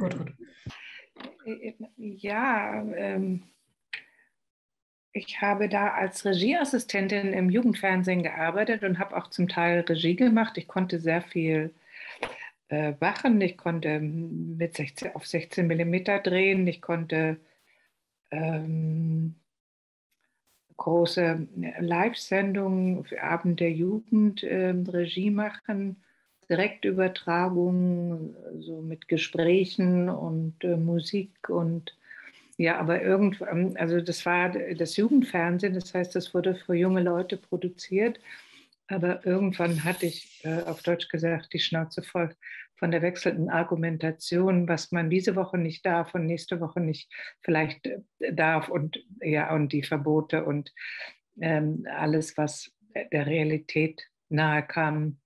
Gut, gut. Ja, ähm, ich habe da als Regieassistentin im Jugendfernsehen gearbeitet und habe auch zum Teil Regie gemacht. Ich konnte sehr viel äh, wachen, ich konnte mit 16, auf 16 mm drehen, ich konnte ähm, große Live-Sendungen für Abend der Jugend äh, Regie machen, Direktübertragung, so mit Gesprächen und äh, Musik und ja, aber irgendwann, also das war das Jugendfernsehen, das heißt, das wurde für junge Leute produziert. Aber irgendwann hatte ich äh, auf Deutsch gesagt die Schnauze voll von der wechselnden Argumentation, was man diese Woche nicht darf und nächste Woche nicht vielleicht äh, darf und ja und die Verbote und ähm, alles, was der Realität nahe kam,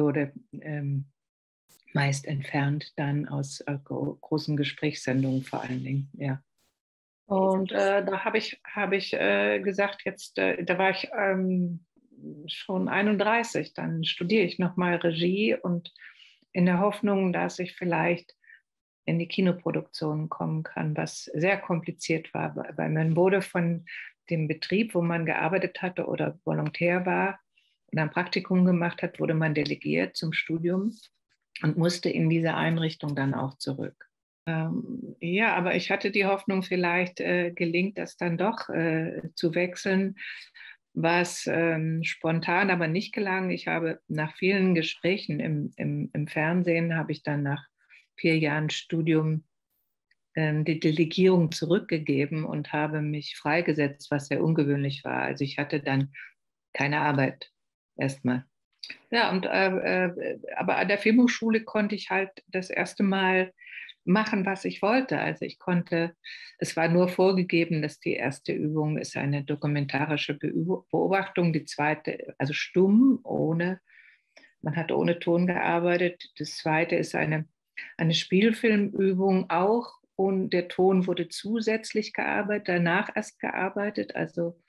wurde ähm, meist entfernt dann aus äh, großen Gesprächssendungen vor allen Dingen. Ja. Und äh, da habe ich, hab ich äh, gesagt, jetzt, äh, da war ich ähm, schon 31, dann studiere ich nochmal Regie und in der Hoffnung, dass ich vielleicht in die Kinoproduktion kommen kann, was sehr kompliziert war, weil man wurde von dem Betrieb, wo man gearbeitet hatte oder Volontär war und ein Praktikum gemacht hat, wurde man delegiert zum Studium und musste in diese Einrichtung dann auch zurück. Ähm, ja, aber ich hatte die Hoffnung, vielleicht äh, gelingt das dann doch äh, zu wechseln, was ähm, spontan aber nicht gelang. Ich habe nach vielen Gesprächen im, im, im Fernsehen, habe ich dann nach vier Jahren Studium ähm, die Delegierung zurückgegeben und habe mich freigesetzt, was sehr ungewöhnlich war. Also ich hatte dann keine Arbeit erstmal. Ja, und äh, äh, aber an der Filmhochschule konnte ich halt das erste Mal machen, was ich wollte. Also ich konnte, es war nur vorgegeben, dass die erste Übung ist eine dokumentarische Beobachtung, die zweite, also stumm, ohne, man hat ohne Ton gearbeitet. Das zweite ist eine, eine Spielfilmübung auch und der Ton wurde zusätzlich gearbeitet, danach erst gearbeitet, also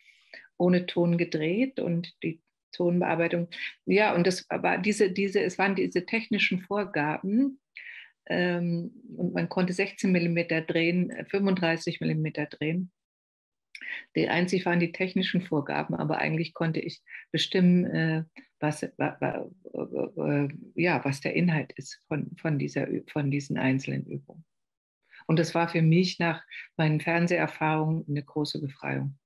ohne Ton gedreht und die Tonbearbeitung. Ja, und das war diese, diese, es waren diese technischen Vorgaben, ähm, und man konnte 16 mm drehen, 35 mm drehen. Die einzig waren die technischen Vorgaben, aber eigentlich konnte ich bestimmen, äh, was, äh, ja, was der Inhalt ist von, von, dieser, von diesen einzelnen Übungen. Und das war für mich nach meinen Fernseherfahrungen eine große Befreiung.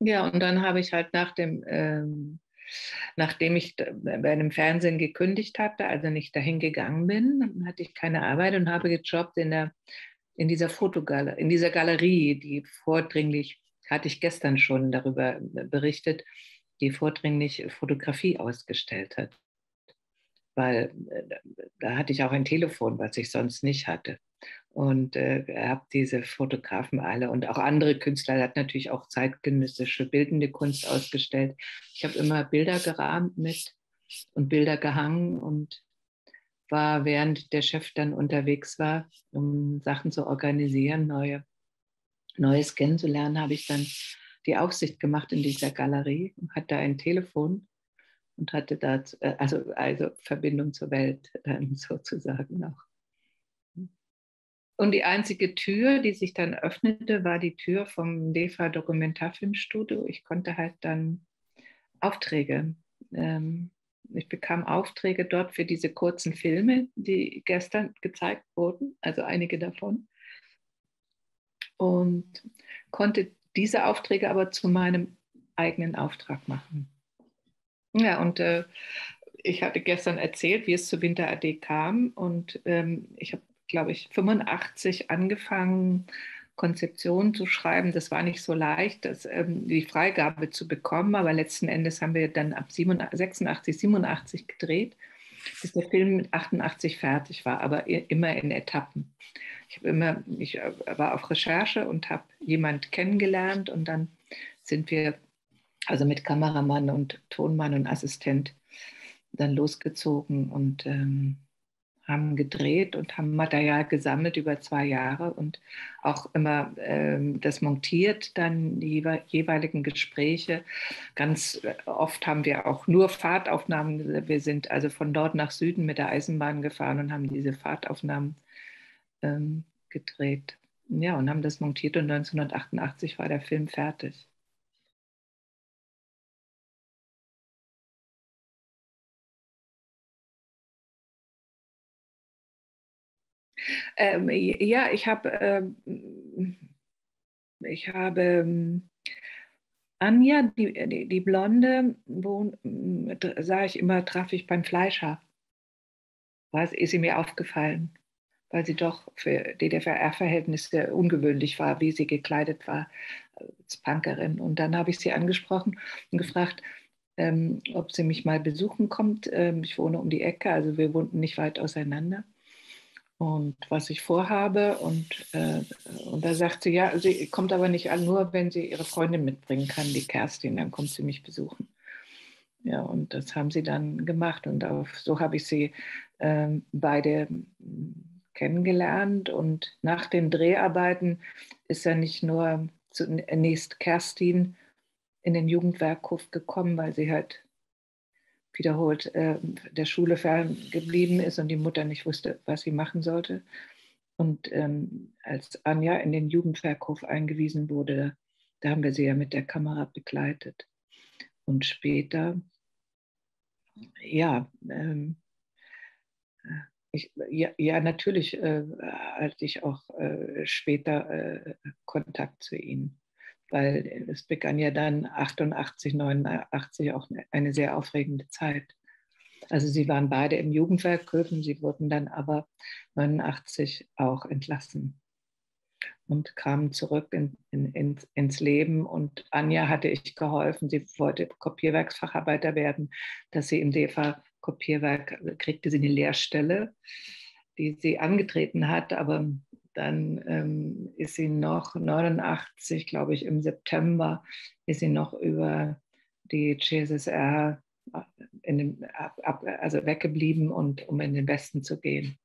Ja, und dann habe ich halt nach dem ähm, Nachdem ich bei einem Fernsehen gekündigt hatte, also nicht dahin gegangen bin, hatte ich keine Arbeit und habe gejobbt in, der, in dieser Fotogalerie, in dieser Galerie, die vordringlich, hatte ich gestern schon darüber berichtet, die vordringlich Fotografie ausgestellt hat. Weil äh, da hatte ich auch ein Telefon, was ich sonst nicht hatte. Und äh, habe diese Fotografen alle und auch andere Künstler, er hat natürlich auch zeitgenössische bildende Kunst ausgestellt. Ich habe immer Bilder gerahmt mit und Bilder gehangen und war, während der Chef dann unterwegs war, um Sachen zu organisieren, neue, Neues kennenzulernen, habe ich dann die Aufsicht gemacht in dieser Galerie und hatte ein Telefon und hatte da äh, also, also Verbindung zur Welt dann sozusagen auch. Und die einzige Tür, die sich dann öffnete, war die Tür vom DEFA Dokumentarfilmstudio. Ich konnte halt dann Aufträge, ähm, ich bekam Aufträge dort für diese kurzen Filme, die gestern gezeigt wurden, also einige davon. Und konnte diese Aufträge aber zu meinem eigenen Auftrag machen. Ja, und äh, ich hatte gestern erzählt, wie es zu Winter AD kam. Und ähm, ich habe glaube ich, 85 angefangen, Konzeptionen zu schreiben. Das war nicht so leicht, das, ähm, die Freigabe zu bekommen, aber letzten Endes haben wir dann ab 86, 87 gedreht, bis der Film mit 88 fertig war, aber immer in Etappen. Ich, immer, ich äh, war auf Recherche und habe jemand kennengelernt und dann sind wir also mit Kameramann und Tonmann und Assistent dann losgezogen und ähm, haben gedreht und haben Material gesammelt über zwei Jahre und auch immer ähm, das montiert, dann die jeweiligen Gespräche. Ganz oft haben wir auch nur Fahrtaufnahmen. Wir sind also von dort nach Süden mit der Eisenbahn gefahren und haben diese Fahrtaufnahmen ähm, gedreht. Ja, und haben das montiert und 1988 war der Film fertig. Ähm, ja, ich habe ähm, ich habe ähm, Anja, die, die, die Blonde, sah ich immer, traf ich beim Fleischer. Was ist sie mir aufgefallen, weil sie doch für DDR-Verhältnisse ungewöhnlich war, wie sie gekleidet war als Punkerin. Und dann habe ich sie angesprochen und gefragt, ähm, ob sie mich mal besuchen kommt. Ähm, ich wohne um die Ecke, also wir wohnten nicht weit auseinander und was ich vorhabe. Und, äh, und da sagt sie, ja, sie kommt aber nicht an, nur wenn sie ihre Freundin mitbringen kann, die Kerstin, dann kommt sie mich besuchen. Ja, und das haben sie dann gemacht und auf, so habe ich sie äh, beide kennengelernt. Und nach den Dreharbeiten ist er nicht nur zunächst Kerstin in den Jugendwerkhof gekommen, weil sie halt wiederholt äh, der Schule ferngeblieben ist und die Mutter nicht wusste, was sie machen sollte. Und ähm, als Anja in den Jugendwerkhof eingewiesen wurde, da haben wir sie ja mit der Kamera begleitet. Und später, ja, ähm, ich, ja, ja, natürlich äh, hatte ich auch äh, später äh, Kontakt zu ihnen weil es begann ja dann 88, 89 auch eine sehr aufregende Zeit. Also sie waren beide im Jugendwerk Köfen, sie wurden dann aber 89 auch entlassen und kamen zurück in, in, in, ins Leben. Und Anja hatte ich geholfen, sie wollte Kopierwerksfacharbeiter werden, dass sie im DEFA Kopierwerk kriegte sie eine Lehrstelle, die sie angetreten hat, aber dann ähm, ist sie noch 89, glaube ich, im September, ist sie noch über die CSSR äh, in den, ab, ab, also weggeblieben und um in den Westen zu gehen.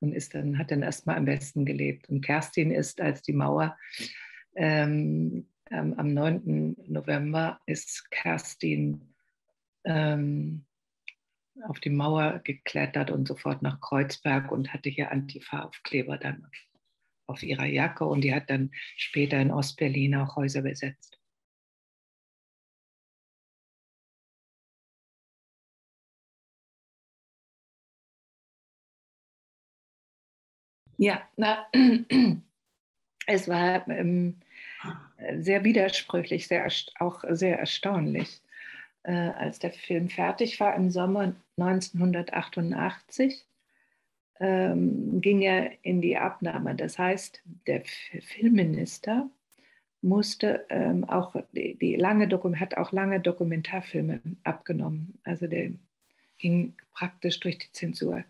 Und ist dann, hat dann erstmal im Westen gelebt. Und Kerstin ist, als die Mauer ähm, am 9. November ist Kerstin ähm, auf die Mauer geklettert und sofort nach Kreuzberg und hatte hier Antifa-Aufkleber dann auf ihrer Jacke und die hat dann später in Ostberlin auch Häuser besetzt. Ja, na, es war ähm, sehr widersprüchlich, sehr, auch sehr erstaunlich. Äh, als der Film fertig war im Sommer 1988, ähm, ging er in die Abnahme. Das heißt, der Filmminister musste ähm, auch die, die lange hat auch lange Dokumentarfilme abgenommen. Also der ging praktisch durch die Zensur.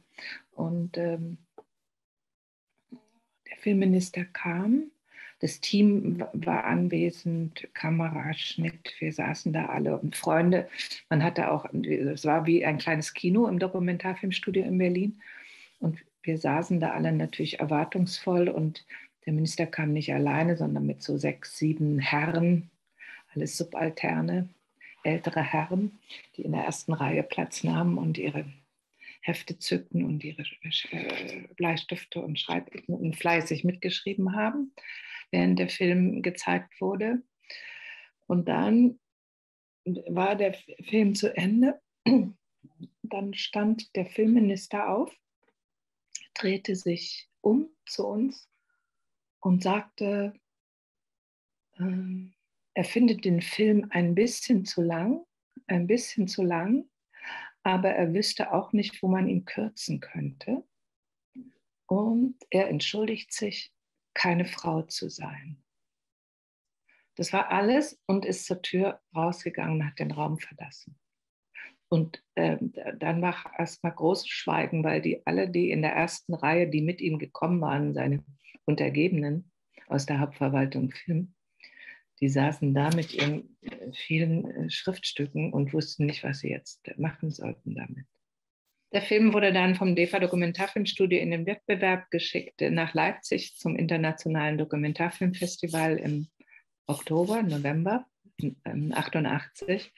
Und ähm, der Filmminister kam, das Team war anwesend, Kamera, Schnitt, wir saßen da alle und Freunde. Man hatte auch, es war wie ein kleines Kino im Dokumentarfilmstudio in Berlin. Und wir saßen da alle natürlich erwartungsvoll und der Minister kam nicht alleine, sondern mit so sechs, sieben Herren, alles Subalterne, ältere Herren, die in der ersten Reihe Platz nahmen und ihre Hefte zückten und ihre äh, Bleistifte und Schreibüben und fleißig mitgeschrieben haben, während der Film gezeigt wurde. Und dann war der Film zu Ende. Dann stand der Filmminister auf drehte sich um zu uns und sagte, ähm, er findet den Film ein bisschen zu lang, ein bisschen zu lang, aber er wüsste auch nicht, wo man ihn kürzen könnte. Und er entschuldigt sich, keine Frau zu sein. Das war alles und ist zur Tür rausgegangen, hat den Raum verlassen. Und äh, dann war erstmal großes Schweigen, weil die alle, die in der ersten Reihe, die mit ihm gekommen waren, seine Untergebenen aus der Hauptverwaltung Film, die saßen da mit ihren äh, vielen äh, Schriftstücken und wussten nicht, was sie jetzt machen sollten damit. Der Film wurde dann vom DEFA Dokumentarfilmstudio in den Wettbewerb geschickt nach Leipzig zum Internationalen Dokumentarfilmfestival im Oktober, November 88.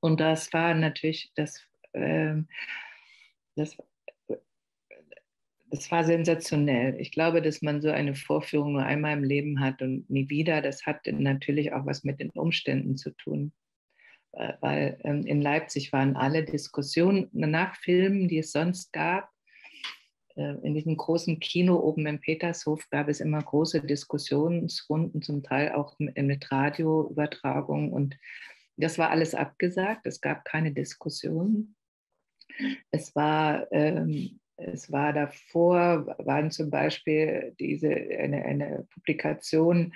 Und das war natürlich das, äh, das, das war sensationell. Ich glaube, dass man so eine Vorführung nur einmal im Leben hat und nie wieder. Das hat natürlich auch was mit den Umständen zu tun. Weil ähm, in Leipzig waren alle Diskussionen nach Filmen, die es sonst gab. Äh, in diesem großen Kino oben im Petershof gab es immer große Diskussionsrunden, zum Teil auch mit Radioübertragungen. Und das war alles abgesagt. Es gab keine Diskussionen. Es war ähm, es war davor, waren zum Beispiel diese, eine, eine Publikation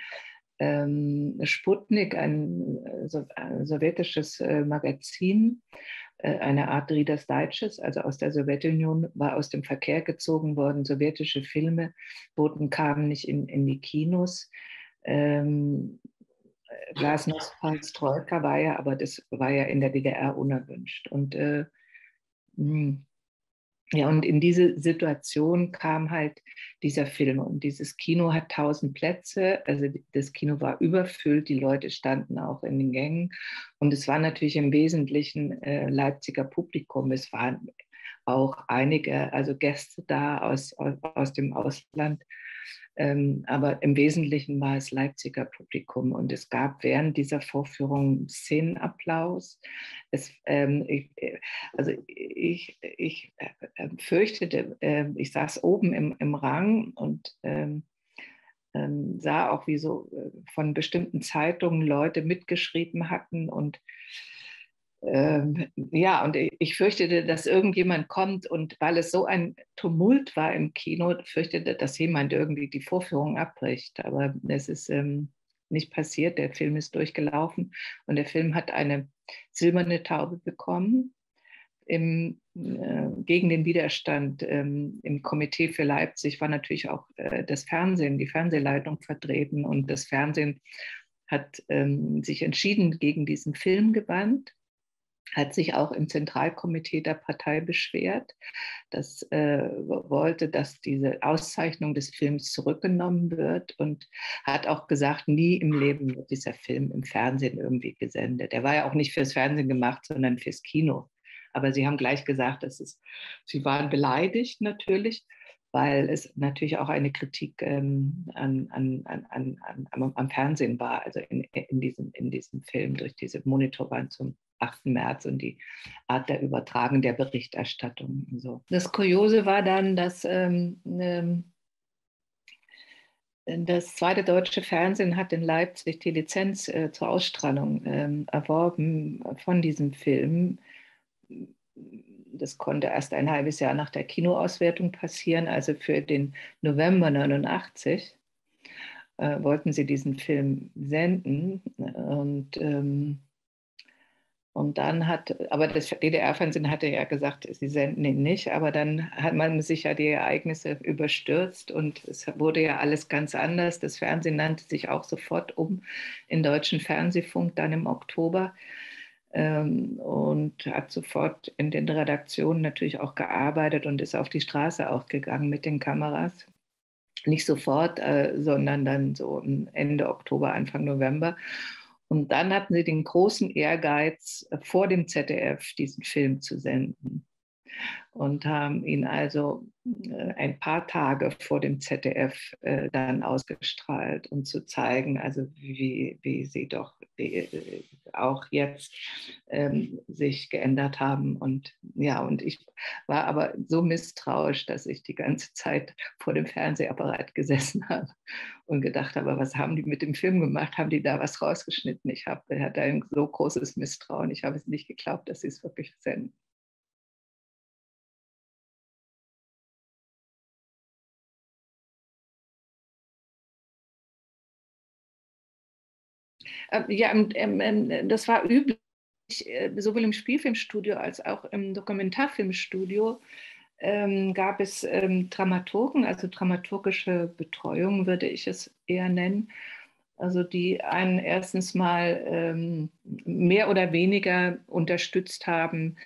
ähm, Sputnik, ein, ein sowjetisches äh, Magazin, äh, eine Art Reader's Digest, also aus der Sowjetunion, war aus dem Verkehr gezogen worden. Sowjetische Filme wurden, kamen nicht in, in die Kinos. Ähm, Glasnost Troika war ja, aber das war ja in der DDR unerwünscht. Und äh, hm, ja, und in diese Situation kam halt dieser Film. Und dieses Kino hat tausend Plätze. Also das Kino war überfüllt, die Leute standen auch in den Gängen. Und es war natürlich im Wesentlichen äh, Leipziger Publikum. Es waren auch einige, also Gäste da aus, aus, aus dem Ausland. Ähm, aber im Wesentlichen war es Leipziger Publikum und es gab während dieser Vorführung Szenenapplaus. Es, ähm, ich, äh, also ich, ich äh, äh, fürchtete, äh, ich saß oben im, im Rang und ähm, ähm sah auch, wie so von bestimmten Zeitungen Leute mitgeschrieben hatten und ähm, ja, und ich fürchtete, dass irgendjemand kommt und weil es so ein Tumult war im Kino, fürchtete, dass jemand irgendwie die Vorführung abbricht. Aber es ist ähm, nicht passiert. Der Film ist durchgelaufen und der Film hat eine silberne Taube bekommen. Im, äh, gegen den Widerstand ähm, im Komitee für Leipzig war natürlich auch äh, das Fernsehen, die Fernsehleitung vertreten und das Fernsehen hat ähm, sich entschieden gegen diesen Film gewandt hat sich auch im Zentralkomitee der Partei beschwert, das äh, wollte, dass diese Auszeichnung des Films zurückgenommen wird und hat auch gesagt, nie im Leben wird dieser Film im Fernsehen irgendwie gesendet. Er war ja auch nicht fürs Fernsehen gemacht, sondern fürs Kino. Aber sie haben gleich gesagt, dass es, sie waren beleidigt natürlich, weil es natürlich auch eine Kritik ähm, an, an, an, an, am Fernsehen war, also in, in, diesem, in diesem Film durch diese Monitorwand zum 8. März und die Art der Übertragung der Berichterstattung. So. Das Kuriose war dann, dass ähm, ähm, das zweite deutsche Fernsehen hat in Leipzig die Lizenz äh, zur Ausstrahlung ähm, erworben von diesem Film. Das konnte erst ein halbes Jahr nach der Kinoauswertung passieren, also für den November 89 äh, wollten sie diesen Film senden. Und ähm, und dann hat, aber das DDR-Fernsehen hatte ja gesagt, sie senden ihn nicht, aber dann hat man sich ja die Ereignisse überstürzt und es wurde ja alles ganz anders. Das Fernsehen nannte sich auch sofort um in Deutschen Fernsehfunk dann im Oktober ähm, und hat sofort in den Redaktionen natürlich auch gearbeitet und ist auf die Straße auch gegangen mit den Kameras. Nicht sofort, äh, sondern dann so Ende Oktober, Anfang November. Und dann hatten sie den großen Ehrgeiz, vor dem ZDF diesen Film zu senden und haben ihn also äh, ein paar Tage vor dem ZDF äh, dann ausgestrahlt, um zu zeigen, also wie, wie sie doch äh, auch jetzt ähm, sich geändert haben. Und ja, und ich war aber so misstrauisch, dass ich die ganze Zeit vor dem Fernsehapparat gesessen habe und gedacht habe, was haben die mit dem Film gemacht? Haben die da was rausgeschnitten? Ich habe, hatte ein so großes Misstrauen. Ich habe es nicht geglaubt, dass sie es wirklich senden. Ja, das war üblich, äh, sowohl im Spielfilmstudio als auch im Dokumentarfilmstudio ähm, gab es ähm, Dramaturgen, also dramaturgische Betreuung würde ich es eher nennen. Also die einen erstens mal ähm, mehr oder weniger unterstützt haben,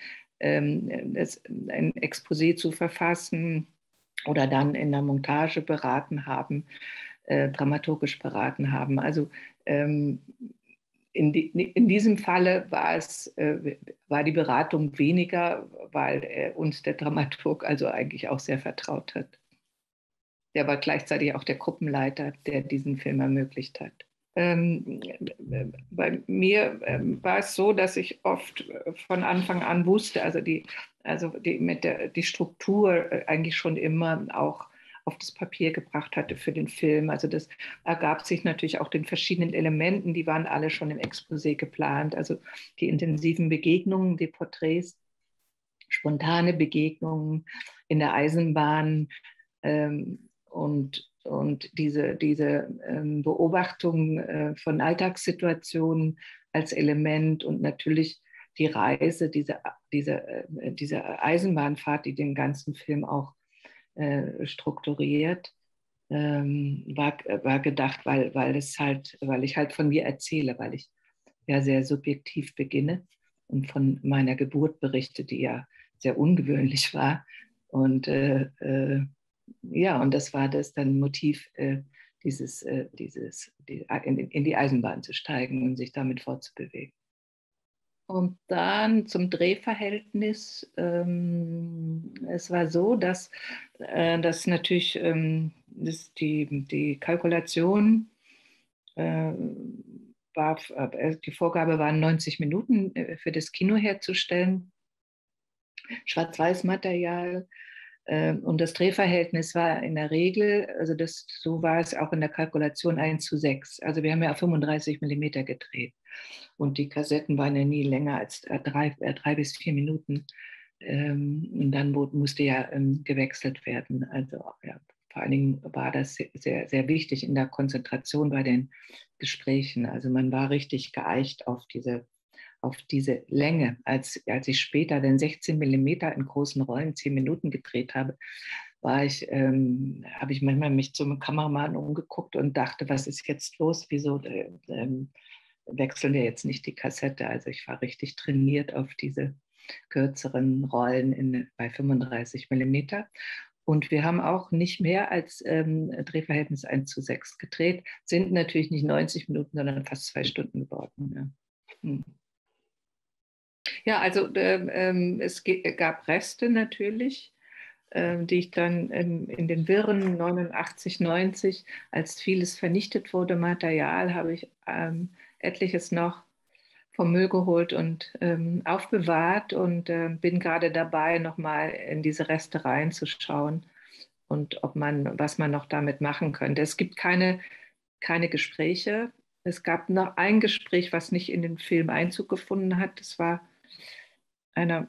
ein Exposé zu verfassen oder dann in der Montage beraten haben, äh, dramaturgisch beraten haben. Also ähm, in, die, in, diesem Falle war, es, äh, war die Beratung weniger, weil uns der Dramaturg also eigentlich auch sehr vertraut hat. Der war gleichzeitig auch der Gruppenleiter, der diesen Film ermöglicht hat. Ähm, bei mir ähm, war es so, dass ich oft von Anfang an wusste, also die, also die, mit der, die Struktur äh, eigentlich schon immer auch auf das Papier gebracht hatte für den Film. Also das ergab sich natürlich auch den verschiedenen Elementen, die waren alle schon im Exposé geplant. Also die intensiven Begegnungen, die Porträts, spontane Begegnungen in der Eisenbahn ähm, und, und diese, diese ähm, Beobachtung äh, von Alltagssituationen als Element und natürlich die Reise, diese, diese, äh, diese Eisenbahnfahrt, die den ganzen Film auch äh, strukturiert, ähm, war, war gedacht, weil, weil es halt, weil ich halt von mir erzähle, weil ich ja sehr subjektiv beginne und von meiner Geburt berichte, die ja sehr ungewöhnlich war. Und äh, äh, ja, und das war das dann Motiv, äh, dieses, äh, dieses die, in, in, die Eisenbahn zu steigen und sich damit fortzubewegen. Und dann zum Drehverhältnis. Ähm, es war so, dass, äh, dass natürlich ähm, das die, die Kalkulation äh, war, äh, die Vorgabe waren 90 Minuten äh, für das Kino herzustellen. Schwarz-Weiß-Material. Ähm, und das Drehverhältnis war in der Regel, also das, so war es auch in der Kalkulation 1 zu 6. Also wir haben ja auf 35 Millimeter gedreht. Und die Kassetten waren ja nie länger als äh, drei, äh, drei bis vier Minuten. Ähm, und dann musste ja ähm, gewechselt werden. Also ja, vor allen Dingen war das sehr, sehr wichtig in der Konzentration bei den Gesprächen. Also man war richtig geeicht auf diese, auf diese Länge. Als, als ich später den 16 Millimeter in großen Rollen zehn Minuten gedreht habe, war ich, ähm, habe ich manchmal mich zum Kameramann umgeguckt und dachte, was ist jetzt los? Wieso äh, ähm, wechseln wir jetzt nicht die Kassette. Also ich war richtig trainiert auf diese kürzeren Rollen in, bei 35 mm. Und wir haben auch nicht mehr als ähm, Drehverhältnis 1 zu 6 gedreht, sind natürlich nicht 90 Minuten, sondern fast zwei Stunden geworden. Ja, hm. Ja also ähm, es gab Reste natürlich, äh, die ich dann ähm, in den Wirren 89, 90, als vieles vernichtet wurde, Material, habe ich ähm, etliches noch vom Müll geholt und ähm, aufbewahrt und äh, bin gerade dabei, nochmal in diese Reste reinzuschauen und ob man, was man noch damit machen könnte. Es gibt keine, keine Gespräche. Es gab noch ein Gespräch, was nicht in den Film Einzug gefunden hat. Das war eine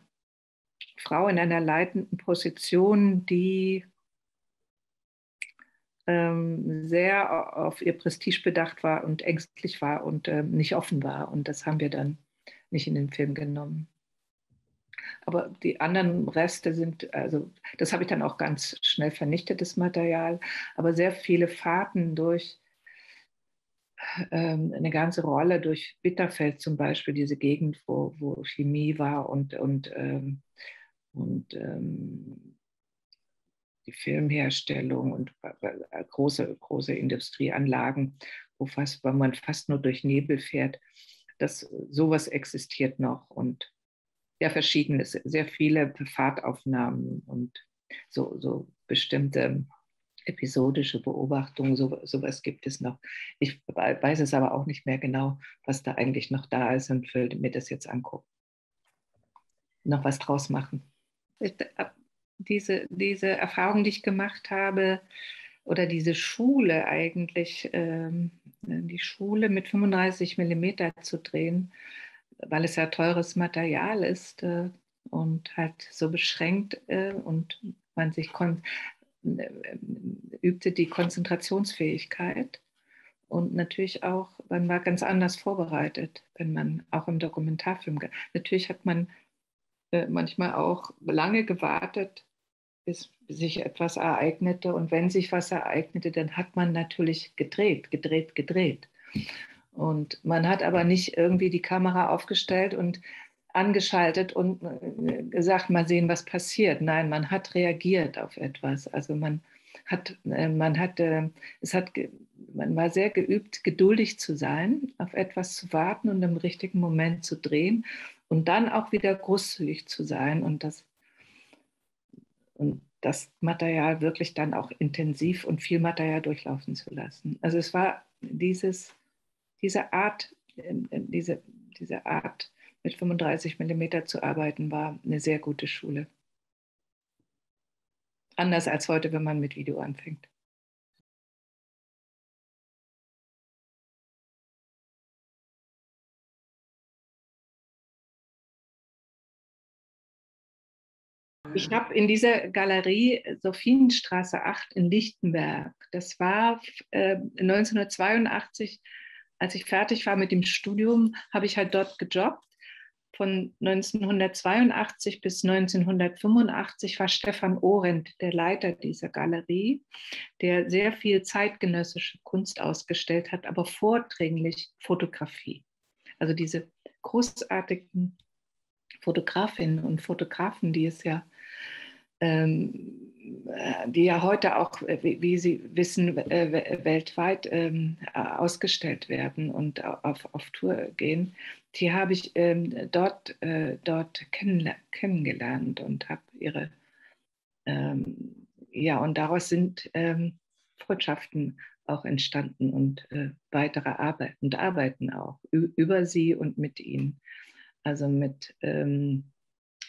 Frau in einer leitenden Position, die ähm, sehr auf ihr Prestige bedacht war und ängstlich war und ähm, nicht offen war. Und das haben wir dann nicht in den Film genommen. Aber die anderen Reste sind, also das habe ich dann auch ganz schnell vernichtet, das Material. Aber sehr viele Fahrten durch ähm, eine ganze Rolle, durch Bitterfeld zum Beispiel, diese Gegend, wo, wo Chemie war und, und, ähm, und ähm, die Filmherstellung und große, große Industrieanlagen, wo, fast, wo man fast nur durch Nebel fährt. Das, sowas existiert noch und ja, verschiedenes, sehr viele Fahrtaufnahmen und so, so bestimmte episodische Beobachtungen, so, sowas gibt es noch. Ich weiß es aber auch nicht mehr genau, was da eigentlich noch da ist und will mir das jetzt angucken. Noch was draus machen diese, diese Erfahrung, die ich gemacht habe, oder diese Schule eigentlich, ähm, die Schule mit 35 Millimeter zu drehen, weil es ja teures Material ist äh, und halt so beschränkt äh, und man sich äh, übte die Konzentrationsfähigkeit und natürlich auch, man war ganz anders vorbereitet, wenn man auch im Dokumentarfilm, natürlich hat man äh, manchmal auch lange gewartet, bis sich etwas ereignete. Und wenn sich was ereignete, dann hat man natürlich gedreht, gedreht, gedreht. Und man hat aber nicht irgendwie die Kamera aufgestellt und angeschaltet und äh, gesagt, mal sehen, was passiert. Nein, man hat reagiert auf etwas. Also man hat, äh, man hat, es hat, man war sehr geübt, geduldig zu sein, auf etwas zu warten und im richtigen Moment zu drehen und dann auch wieder großzügig zu sein und das und das Material wirklich dann auch intensiv und viel Material durchlaufen zu lassen. Also es war dieses, diese Art, äh, diese, diese Art mit 35 mm zu arbeiten, war eine sehr gute Schule. Anders als heute, wenn man mit Video anfängt. Ich habe in dieser Galerie Sophienstraße 8 in Lichtenberg, das war äh, 1982, als ich fertig war mit dem Studium, habe ich halt dort gejobbt. Von 1982 bis 1985 war Stefan Orent der Leiter dieser Galerie, der sehr viel zeitgenössische Kunst ausgestellt hat, aber vordringlich Fotografie. Also diese großartigen Fotografinnen und Fotografen, die es ja ähm, die ja heute auch, äh, wie, Sie wissen, äh, weltweit ähm, ausgestellt werden und auf, auf Tour gehen, die habe ich ähm, dort, äh, dort kennengelernt und habe ihre, ja, und daraus sind Freundschaften auch entstanden und weitere Arbeiten und Arbeiten auch über sie und mit ihnen. Also mit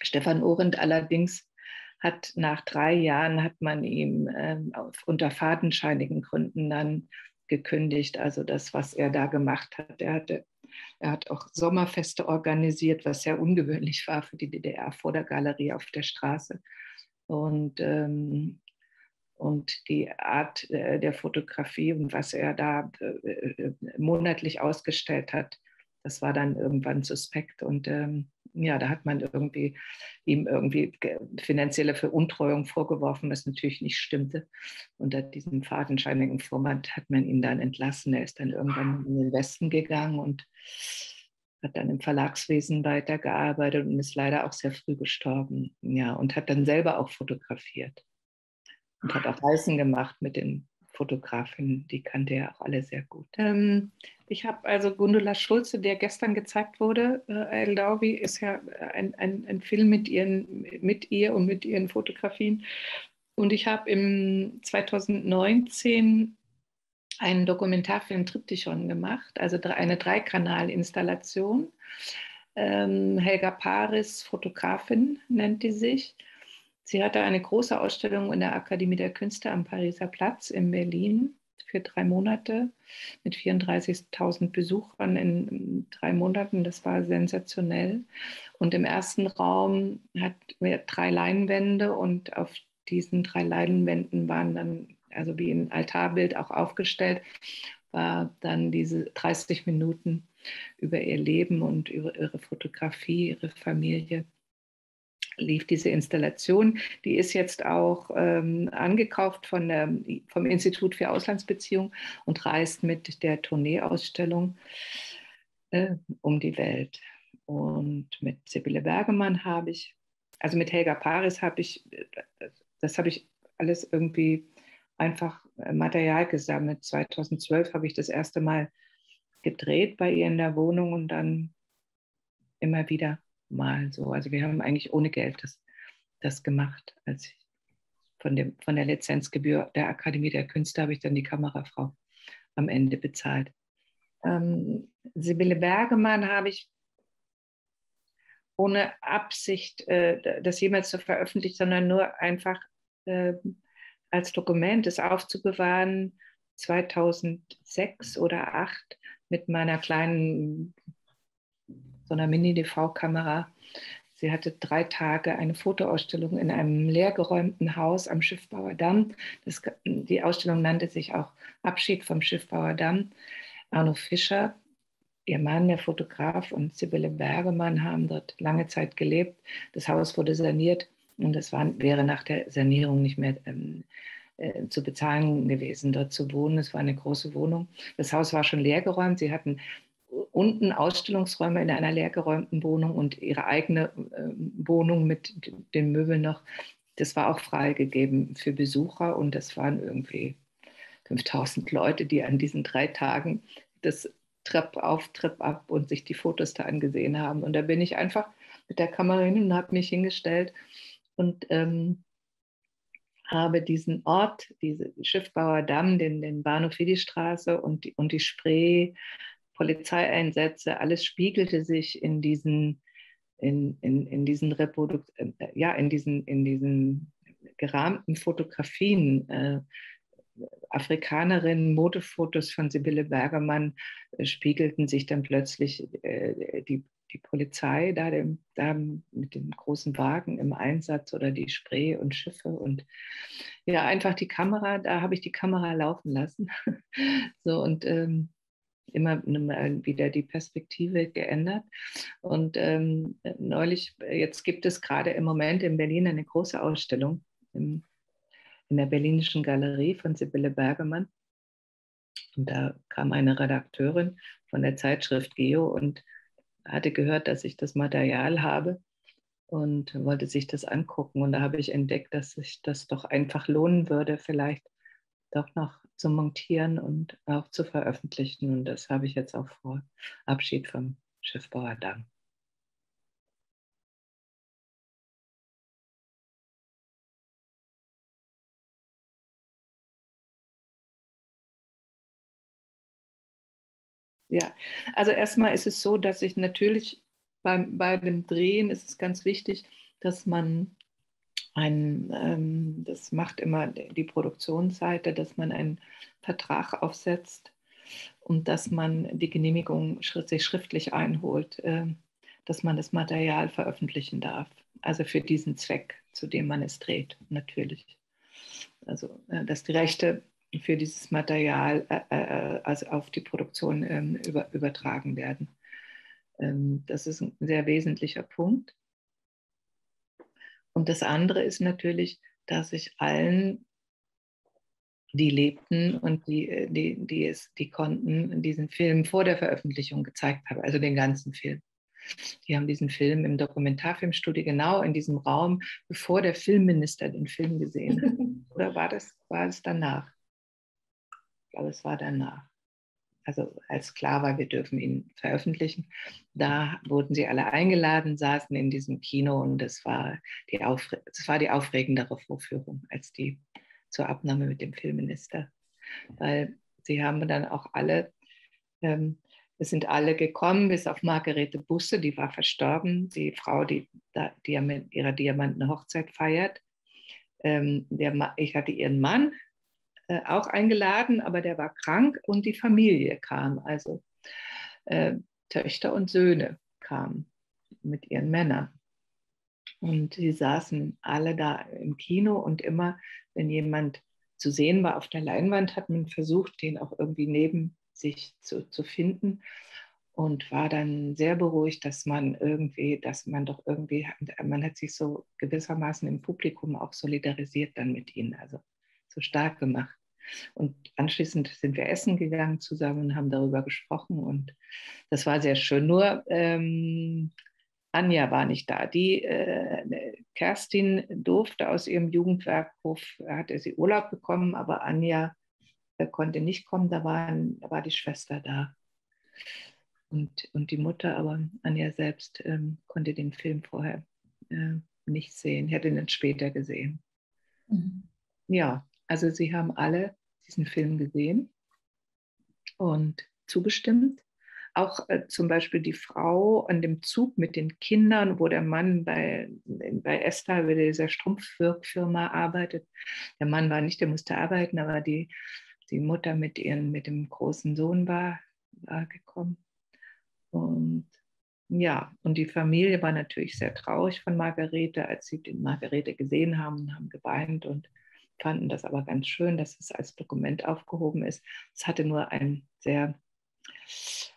Stefan Orendt allerdings hat nach drei Jahren hat man ihm ähm, unter fadenscheinigen Gründen dann gekündigt. Also das, was er da gemacht hat. Er, hatte, er hat auch Sommerfeste organisiert, was sehr ungewöhnlich war für die DDR vor der Galerie auf der Straße. Und, ähm, und die Art äh, der Fotografie und was er da äh, äh monatlich ausgestellt hat, das war dann irgendwann suspekt. Und ähm, ja, da hat man irgendwie ihm irgendwie finanzielle Veruntreuung vorgeworfen, was natürlich nicht stimmte. Unter diesem fadenscheinigen Format hat man ihn dann entlassen. Er ist dann irgendwann in den Westen gegangen und hat dann im Verlagswesen weitergearbeitet und ist leider auch sehr früh gestorben. Ja, und hat dann selber auch fotografiert und hat auch Reisen gemacht mit den Fotografinnen, die kannte er auch alle sehr gut. Ähm, ich habe also Gundula Schulze, der gestern gezeigt wurde, äh, El Daubi, ist ja ein, ein, ein Film mit, ihren, mit ihr und mit ihren Fotografien. Und ich habe im 2019 einen Dokumentarfilm Triptychon gemacht, also eine Dreikanal-Installation. Ähm, Helga Paris, Fotografin, nennt die sich. Sie hatte eine große Ausstellung in der Akademie der Künste am Pariser Platz in Berlin für drei Monate mit 34.000 Besuchern in drei Monaten. Das war sensationell. Und im ersten Raum hat wir drei Leinwände und auf diesen drei Leinwänden waren dann, also wie ein Altarbild auch aufgestellt, war dann diese 30 Minuten über ihr Leben und über ihre Fotografie, ihre Familie lief diese Installation. Die ist jetzt auch ähm, angekauft von der, vom Institut für Auslandsbeziehungen und reist mit der Tourneeausstellung äh, um die Welt. Und mit Sibylle Bergemann habe ich, also mit Helga Paris habe ich, das habe ich alles irgendwie einfach Material gesammelt. 2012 habe ich das erste Mal gedreht bei ihr in der Wohnung und dann immer wieder mal so. Also wir haben eigentlich ohne Geld das, das gemacht. Als von, dem, von der Lizenzgebühr der Akademie der Künste habe ich dann die Kamerafrau am Ende bezahlt. Ähm, Sibylle Bergemann habe ich ohne Absicht, äh, das jemals zu veröffentlichen, sondern nur einfach äh, als Dokument es aufzubewahren, 2006 oder 2008 mit meiner kleinen so einer Mini-DV-Kamera. Sie hatte drei Tage eine Fotoausstellung in einem leergeräumten Haus am Schiffbauer Damm. Das, die Ausstellung nannte sich auch Abschied vom Schiffbauer Damm. Arno Fischer, ihr Mann, der Fotograf, und Sibylle Bergemann haben dort lange Zeit gelebt. Das Haus wurde saniert und es wäre nach der Sanierung nicht mehr ähm, äh, zu bezahlen gewesen, dort zu wohnen. Es war eine große Wohnung. Das Haus war schon leergeräumt. Sie hatten unten Ausstellungsräume in einer leergeräumten Wohnung und ihre eigene äh, Wohnung mit den Möbeln noch. Das war auch freigegeben für Besucher und das waren irgendwie 5000 Leute, die an diesen drei Tagen das Trepp auf, Trepp ab und sich die Fotos da angesehen haben. Und da bin ich einfach mit der Kamera hin und habe mich hingestellt und ähm, habe diesen Ort, diese Schiffbauer Damm, den, den Bahnhof Straße und die, und die Spree, Polizeieinsätze, alles spiegelte sich in diesen, in, in, in diesen Reprodukt, äh, ja, in diesen, in diesen gerahmten Fotografien. Äh, Afrikanerinnen, Modefotos von Sibylle Bergermann äh, spiegelten sich dann plötzlich äh, die, die Polizei da, dem, da mit dem großen Wagen im Einsatz oder die Spree und Schiffe und ja, einfach die Kamera, da habe ich die Kamera laufen lassen. so und ähm, immer wieder die Perspektive geändert. Und ähm, neulich, jetzt gibt es gerade im Moment in Berlin eine große Ausstellung im, in der Berlinischen Galerie von Sibylle Bergemann. Und da kam eine Redakteurin von der Zeitschrift Geo und hatte gehört, dass ich das Material habe und wollte sich das angucken. Und da habe ich entdeckt, dass sich das doch einfach lohnen würde, vielleicht doch noch zu montieren und auch zu veröffentlichen. Und das habe ich jetzt auch vor. Abschied vom Schiffbauer Damm. Ja, also erstmal ist es so, dass ich natürlich beim, bei dem Drehen ist es ganz wichtig, dass man ein, ähm, das macht immer die Produktionsseite, dass man einen Vertrag aufsetzt und dass man die Genehmigung sich schriftlich einholt, äh, dass man das Material veröffentlichen darf. Also für diesen Zweck, zu dem man es dreht, natürlich. Also, äh, dass die Rechte für dieses Material äh, äh, also auf die Produktion ähm, über, übertragen werden. Ähm, das ist ein sehr wesentlicher Punkt. Und das andere ist natürlich, dass ich allen, die lebten und die, äh, die, die, es, die konnten, diesen Film vor der Veröffentlichung gezeigt habe, also den ganzen Film. Die haben diesen Film im Dokumentarfilmstudio genau in diesem Raum, bevor der Filmminister den Film gesehen hat. Oder war das, war es danach? Ich glaube, es war danach. Also als klar war, wir dürfen ihn veröffentlichen. Da wurden sie alle eingeladen, saßen in diesem Kino und das war die, Aufre das war die aufregendere Vorführung als die zur Abnahme mit dem Filmminister. Weil sie haben dann auch alle, ähm, es sind alle gekommen, bis auf Margarete Busse, die war verstorben, die Frau, die, die mit ihrer Diamanten Hochzeit feiert. Ähm, der, ich hatte ihren Mann, äh, auch eingeladen, aber der war krank und die Familie kam, also äh, Töchter und Söhne kamen mit ihren Männern. Und sie saßen alle da im Kino und immer, wenn jemand zu sehen war auf der Leinwand, hat man versucht, den auch irgendwie neben sich zu, zu finden und war dann sehr beruhigt, dass man irgendwie, dass man doch irgendwie, man hat sich so gewissermaßen im Publikum auch solidarisiert dann mit ihnen, also so stark gemacht. Und anschließend sind wir essen gegangen zusammen und haben darüber gesprochen. Und das war sehr schön. Nur ähm, Anja war nicht da. Die äh, Kerstin durfte aus ihrem Jugendwerkhof, hatte sie Urlaub bekommen, aber Anja äh, konnte nicht kommen. Da, waren, da war die Schwester da. Und, und die Mutter, aber Anja selbst ähm, konnte den Film vorher äh, nicht sehen, hätte ihn später gesehen. Mhm. Ja, also sie haben alle diesen Film gesehen und zugestimmt. Auch äh, zum Beispiel die Frau an dem Zug mit den Kindern, wo der Mann bei, bei Esther, bei dieser Strumpffirma arbeitet. Der Mann war nicht, der musste arbeiten, aber die, die Mutter mit, ihren, mit dem großen Sohn war, war gekommen. Und ja, und die Familie war natürlich sehr traurig von Margarete, als sie den Margarete gesehen haben und haben geweint und fanden das aber ganz schön, dass es als Dokument aufgehoben ist. Es hatte nur ein sehr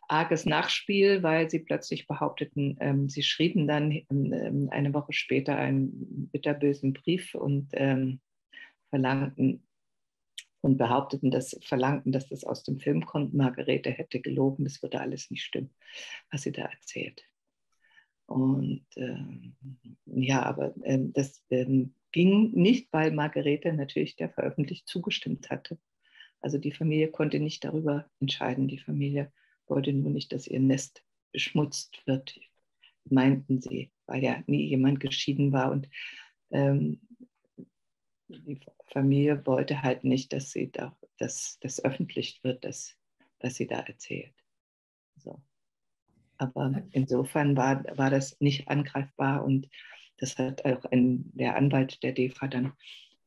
arges Nachspiel, weil sie plötzlich behaupteten, ähm, sie schrieben dann ähm, eine Woche später einen bitterbösen Brief und ähm, verlangten und behaupteten, dass verlangten, dass das aus dem Film kommt. Margarete hätte gelogen, das würde alles nicht stimmen, was sie da erzählt. Und ähm, ja, aber ähm, das ähm, ging nicht, weil Margarete natürlich der veröffentlicht zugestimmt hatte. Also die Familie konnte nicht darüber entscheiden. Die Familie wollte nur nicht, dass ihr Nest beschmutzt wird, meinten sie, weil ja nie jemand geschieden war. Und ähm, die Familie wollte halt nicht, dass sie da, dass das öffentlich wird, dass, was sie da erzählt. So. Aber insofern war, war das nicht angreifbar und das hat auch ein, der Anwalt der DEFA dann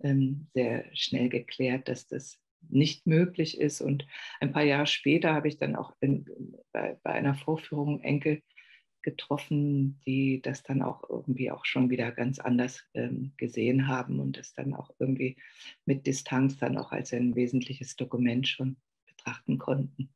ähm, sehr schnell geklärt, dass das nicht möglich ist. Und ein paar Jahre später habe ich dann auch in, bei, bei einer Vorführung Enkel getroffen, die das dann auch irgendwie auch schon wieder ganz anders ähm, gesehen haben und das dann auch irgendwie mit Distanz dann auch als ein wesentliches Dokument schon betrachten konnten.